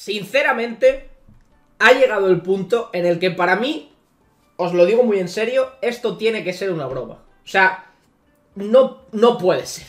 sinceramente, ha llegado el punto en el que para mí, os lo digo muy en serio, esto tiene que ser una broma. O sea, no, no puede ser.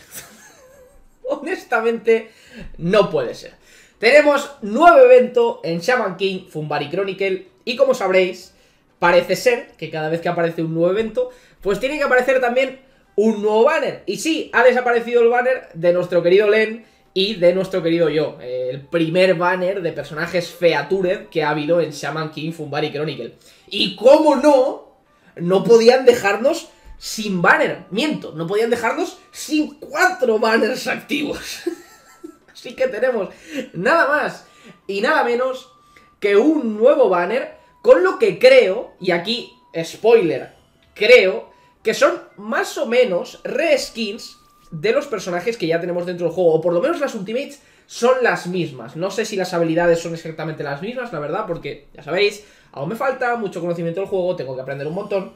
Honestamente, no puede ser. Tenemos nuevo evento en Shaman King Fumbari Chronicle y como sabréis, parece ser que cada vez que aparece un nuevo evento, pues tiene que aparecer también un nuevo banner. Y sí, ha desaparecido el banner de nuestro querido Len y de nuestro querido yo. El primer banner de personajes featured que ha habido en Shaman King Fumbari Chronicle. Y cómo no, no podían dejarnos sin banner. Miento, no podían dejarnos sin cuatro banners activos. Así que tenemos nada más y nada menos que un nuevo banner con lo que creo, y aquí spoiler, creo que son más o menos reskins de los personajes que ya tenemos dentro del juego, o por lo menos las ultimates son las mismas. No sé si las habilidades son exactamente las mismas, la verdad, porque ya sabéis, aún me falta mucho conocimiento del juego, tengo que aprender un montón.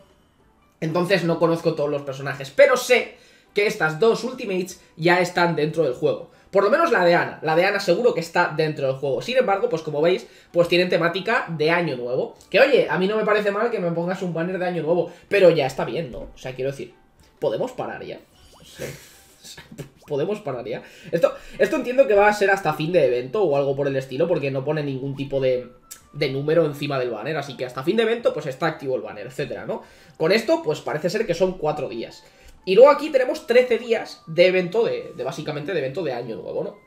Entonces no conozco todos los personajes, pero sé que estas dos ultimates ya están dentro del juego. Por lo menos la de Ana. La de Ana seguro que está dentro del juego. Sin embargo, pues como veis, pues tienen temática de año nuevo. Que oye, a mí no me parece mal que me pongas un banner de año nuevo. Pero ya está bien, ¿no? O sea, quiero decir, podemos parar ya. podemos parar ya. Esto, esto entiendo que va a ser hasta fin de evento o algo por el estilo, porque no pone ningún tipo de, de número encima del banner. Así que hasta fin de evento, pues está activo el banner, etcétera, ¿no? Con esto, pues parece ser que son cuatro días. Y luego aquí tenemos 13 días de evento, de, de básicamente de evento de año nuevo, ¿no?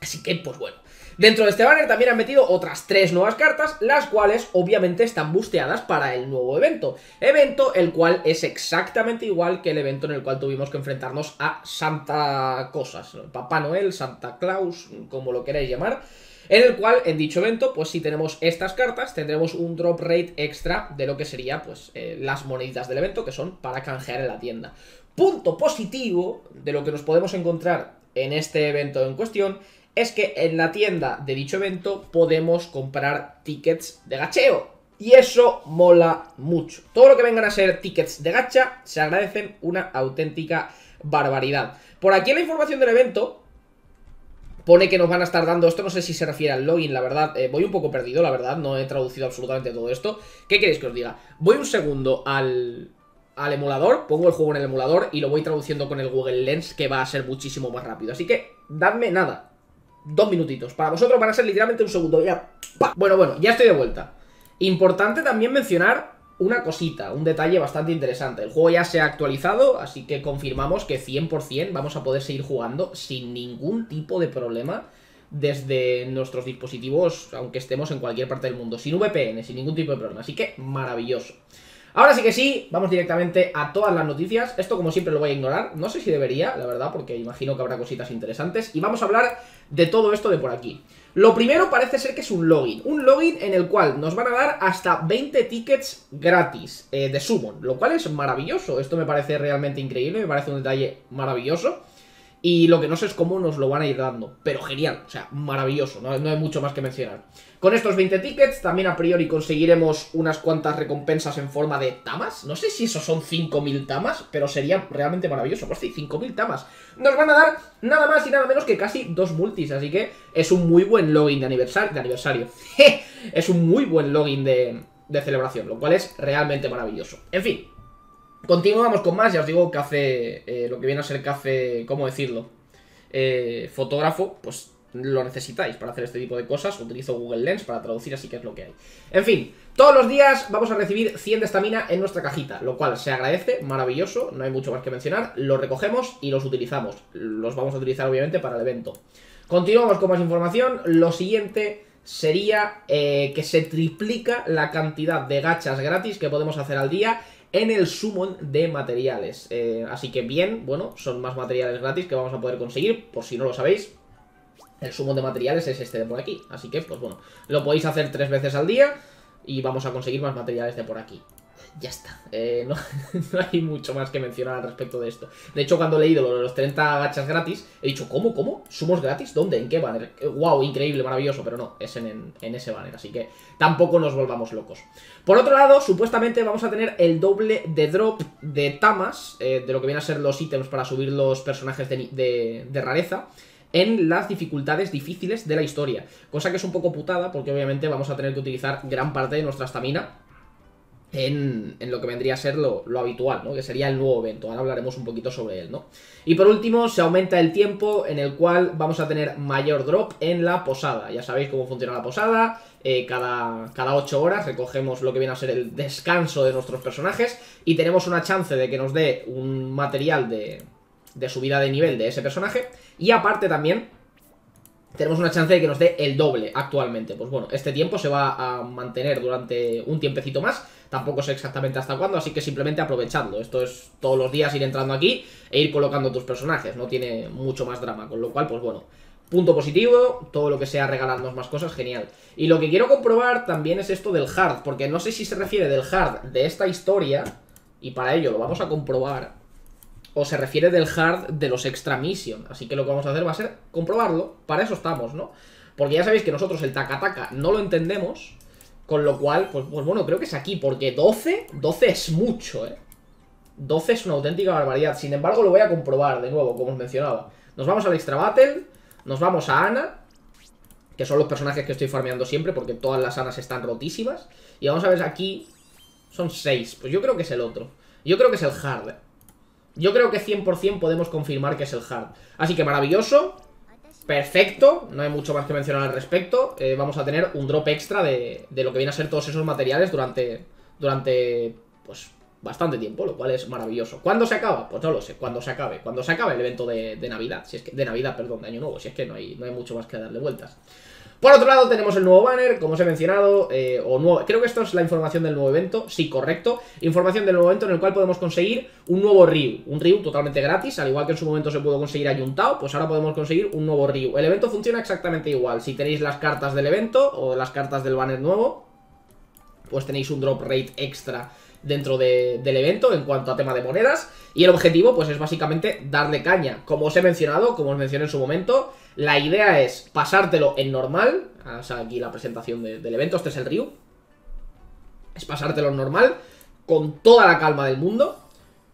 Así que, pues bueno. Dentro de este banner también han metido otras tres nuevas cartas, las cuales obviamente están busteadas para el nuevo evento. Evento el cual es exactamente igual que el evento en el cual tuvimos que enfrentarnos a Santa Cosas. Papá Noel, Santa Claus, como lo queráis llamar. En el cual, en dicho evento, pues si tenemos estas cartas, tendremos un drop rate extra de lo que sería, pues, eh, las moneditas del evento, que son para canjear en la tienda. Punto positivo de lo que nos podemos encontrar en este evento en cuestión es que en la tienda de dicho evento podemos comprar tickets de gacheo. Y eso mola mucho. Todo lo que vengan a ser tickets de gacha se agradecen una auténtica barbaridad. Por aquí en la información del evento pone que nos van a estar dando esto, no sé si se refiere al login, la verdad, eh, voy un poco perdido, la verdad, no he traducido absolutamente todo esto. ¿Qué queréis que os diga? Voy un segundo al, al emulador, pongo el juego en el emulador y lo voy traduciendo con el Google Lens, que va a ser muchísimo más rápido. Así que, dadme nada, dos minutitos. Para vosotros van a ser literalmente un segundo, ya. Bueno, bueno, ya estoy de vuelta. Importante también mencionar una cosita, un detalle bastante interesante. El juego ya se ha actualizado, así que confirmamos que 100% vamos a poder seguir jugando sin ningún tipo de problema desde nuestros dispositivos, aunque estemos en cualquier parte del mundo, sin VPN, sin ningún tipo de problema. Así que maravilloso. Ahora sí que sí, vamos directamente a todas las noticias. Esto como siempre lo voy a ignorar, no sé si debería, la verdad, porque imagino que habrá cositas interesantes. Y vamos a hablar de todo esto de por aquí. Lo primero parece ser que es un login. Un login en el cual nos van a dar hasta 20 tickets gratis eh, de Summon. Lo cual es maravilloso. Esto me parece realmente increíble. Me parece un detalle maravilloso. Y lo que no sé es cómo nos lo van a ir dando. Pero genial, o sea, maravilloso, no, hay mucho más que mencionar. Con estos 20 tickets también a priori conseguiremos unas cuantas recompensas en forma de tamas. No sé si esos son 5.000 tamas, pero sería realmente maravilloso. Pues sí, 5.000 tamas. Nos van a dar nada más y nada menos que casi dos multis, así que es un muy buen login de aniversario. De aniversario. es un muy buen login de, de celebración, lo cual es realmente maravilloso. En fin, Continuamos con más, ya os digo, café, eh, lo que viene a ser café, ¿cómo decirlo? Eh, fotógrafo, pues lo necesitáis para hacer este tipo de cosas. Utilizo Google Lens para traducir, así que es lo que hay. En fin, todos los días vamos a recibir 100 de estamina en nuestra cajita, lo cual se agradece, maravilloso, no hay mucho más que mencionar. Los recogemos y los utilizamos. Los vamos a utilizar, obviamente, para el evento. Continuamos con más información. Lo siguiente sería eh, que se triplica la cantidad de gachas gratis que podemos hacer al día en el summon de materiales. Eh, así que bien, bueno, son más materiales gratis que vamos a poder conseguir, por si no lo sabéis. El summon de materiales es este de por aquí, así que, pues bueno, lo podéis hacer tres veces al día y vamos a conseguir más materiales de por aquí ya está. Eh, no, hay mucho más que mencionar al respecto de esto. De hecho, cuando he leído lo de los 30 gachas gratis, he dicho, ¿cómo? ¿Cómo? ¿Sumos gratis? ¿Dónde? ¿En qué banner? ¡Wow! Eh, increíble, maravilloso, pero no, es en, ese banner, así que tampoco nos volvamos locos. Por otro lado, supuestamente vamos a tener el doble de drop de tamas, eh, de lo que vienen a ser los ítems para subir los personajes de, de rareza. en las dificultades difíciles de la historia. Cosa que es un poco putada porque obviamente vamos a tener que utilizar gran parte de nuestra estamina en, lo que vendría a ser lo, habitual, ¿no? Que sería el nuevo evento. Ahora hablaremos un poquito sobre él, ¿no? Y por último, se aumenta el tiempo en el cual vamos a tener mayor drop en la posada. Ya sabéis cómo funciona la posada. Eh, cada, cada 8 horas recogemos lo que viene a ser el descanso de nuestros personajes. Y tenemos una chance de que nos dé un material de, de subida de nivel de ese personaje. Y aparte también tenemos una chance de que nos dé el doble actualmente. Pues bueno, este tiempo se va a mantener durante un tiempecito más. Tampoco sé exactamente hasta cuándo, así que simplemente aprovechadlo. Esto es todos los días ir entrando aquí e ir colocando tus personajes. No tiene mucho más drama, con lo cual, pues bueno, punto positivo, todo lo que sea regalarnos más cosas, genial. Y lo que quiero comprobar también es esto del hard, porque no sé si se refiere del hard de esta historia, y para ello lo vamos a comprobar o se refiere del hard de los extra mission. Así que lo que vamos a hacer va a ser comprobarlo. Para eso estamos, ¿no? Porque ya sabéis que nosotros el taca-taca no lo entendemos. Con lo cual, pues, pues, bueno, creo que es aquí. Porque 12, 12 es mucho, ¿eh? 12 es una auténtica barbaridad. Sin embargo, lo voy a comprobar de nuevo, como os mencionaba. Nos vamos al extra battle. Nos vamos a Ana. Que son los personajes que estoy farmeando siempre. Porque todas las Anas están rotísimas. Y vamos a ver aquí. Son 6. Pues yo creo que es el otro. Yo creo que es el hard, ¿eh? Yo creo que 100% podemos confirmar que es el hard. Así que maravilloso. Perfecto, no hay mucho más que mencionar al respecto. Eh, vamos a tener un drop extra de, lo que viene a ser todos esos materiales durante, durante pues, bastante tiempo, lo cual es maravilloso. ¿Cuándo se acaba? Pues no lo sé, cuando se acabe. Cuando se acabe el evento de, Navidad, si es que, de Navidad, perdón, de Año Nuevo, si es que no hay, no hay mucho más que darle vueltas. Por otro lado tenemos el nuevo banner, como os he mencionado, eh, o nuevo, creo que esto es la información del nuevo evento, sí, correcto, información del nuevo evento en el cual podemos conseguir un nuevo Ryu, un Ryu totalmente gratis, al igual que en su momento se pudo conseguir a Yuntao, pues ahora podemos conseguir un nuevo Ryu. El evento funciona exactamente igual, si tenéis las cartas del evento o las cartas del banner nuevo, pues tenéis un drop rate extra dentro del evento en cuanto a tema de monedas. Y el objetivo pues es básicamente darle caña, como os he mencionado, como os mencioné en su momento, la idea es pasártelo en normal. O sea, aquí la presentación del evento. Este es el Ryu. Es pasártelo en normal. Con toda la calma del mundo.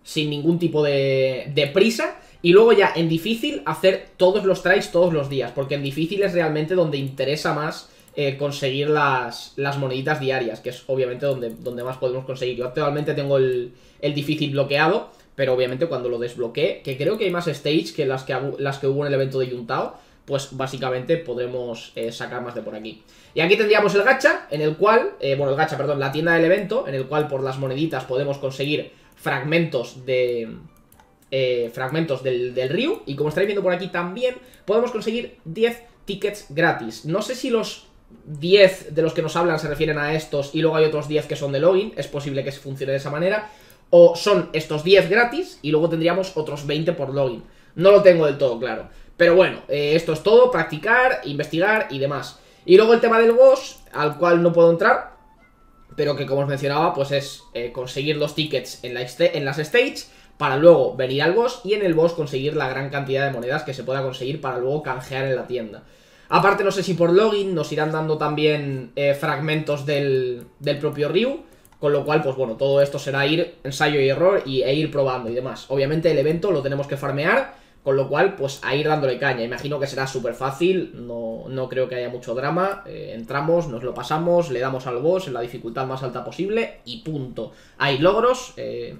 Sin ningún tipo de, prisa. Y luego ya en difícil hacer todos los tries todos los días. Porque en difícil es realmente donde interesa más eh, conseguir las, moneditas diarias. Que es obviamente donde, más podemos conseguir. Yo actualmente tengo el, difícil bloqueado. Pero obviamente cuando lo desbloquee, que creo que hay más stage que las que, las que hubo en el evento de Yuntao, pues básicamente podremos eh, sacar más de por aquí. Y aquí tendríamos el gacha, en el cual, eh, bueno, el gacha, perdón, la tienda del evento, en el cual por las moneditas podemos conseguir fragmentos de... Eh, fragmentos del, del Ryu, y como estáis viendo por aquí también, podemos conseguir 10 tickets gratis. No sé si los 10 de los que nos hablan se refieren a estos y luego hay otros 10 que son de login, es posible que se funcione de esa manera, o son estos 10 gratis y luego tendríamos otros 20 por login. No lo tengo del todo claro. Pero bueno, eh, esto es todo, practicar, investigar y demás. Y luego el tema del boss, al cual no puedo entrar, pero que como os mencionaba, pues es eh, conseguir los tickets en, en las stages para luego venir al boss y en el boss conseguir la gran cantidad de monedas que se pueda conseguir para luego canjear en la tienda. Aparte no sé si por login nos irán dando también eh, fragmentos del, del, propio Ryu, con lo cual pues bueno, todo esto será ir ensayo y error y, e ir probando y demás. Obviamente el evento lo tenemos que farmear con lo cual, pues a ir dándole caña. Imagino que será súper fácil, no, no, creo que haya mucho drama. Eh, entramos, nos lo pasamos, le damos al boss en la dificultad más alta posible y punto. Hay logros eh,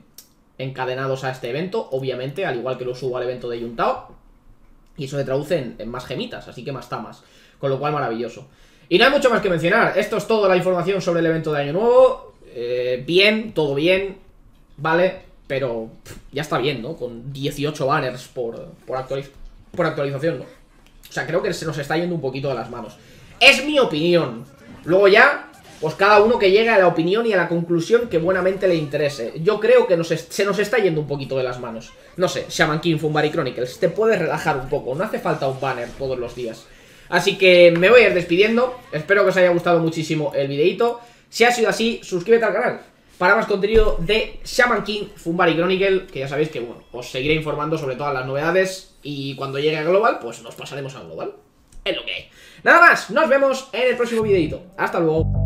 encadenados a este evento, obviamente, al igual que lo subo al evento de Yuntao. Y eso se traduce en, más gemitas, así que más tamas. Con lo cual, maravilloso. Y no hay mucho más que mencionar. Esto es toda la información sobre el evento de Año Nuevo. Eh, bien, todo bien. Vale, pero ya está bien, ¿no? Con 18 banners por, por, por actualización, ¿no? O sea, creo que se nos está yendo un poquito de las manos. Es mi opinión. Luego ya, pues cada uno que llegue a la opinión y a la conclusión que buenamente le interese. Yo creo que se nos está yendo un poquito de las manos. No sé, Shaman King, Fumbari Chronicles, te puedes relajar un poco. No hace falta un banner todos los días. Así que me voy a ir despidiendo. Espero que os haya gustado muchísimo el videito. Si ha sido así, suscríbete al canal para más contenido de Shaman King, Fumbar y Chronicle, que ya sabéis que, bueno, os seguiré informando sobre todas las novedades y cuando llegue a Global, pues nos pasaremos a Global. Es lo que hay. Nada más, nos vemos en el próximo videito. Hasta luego.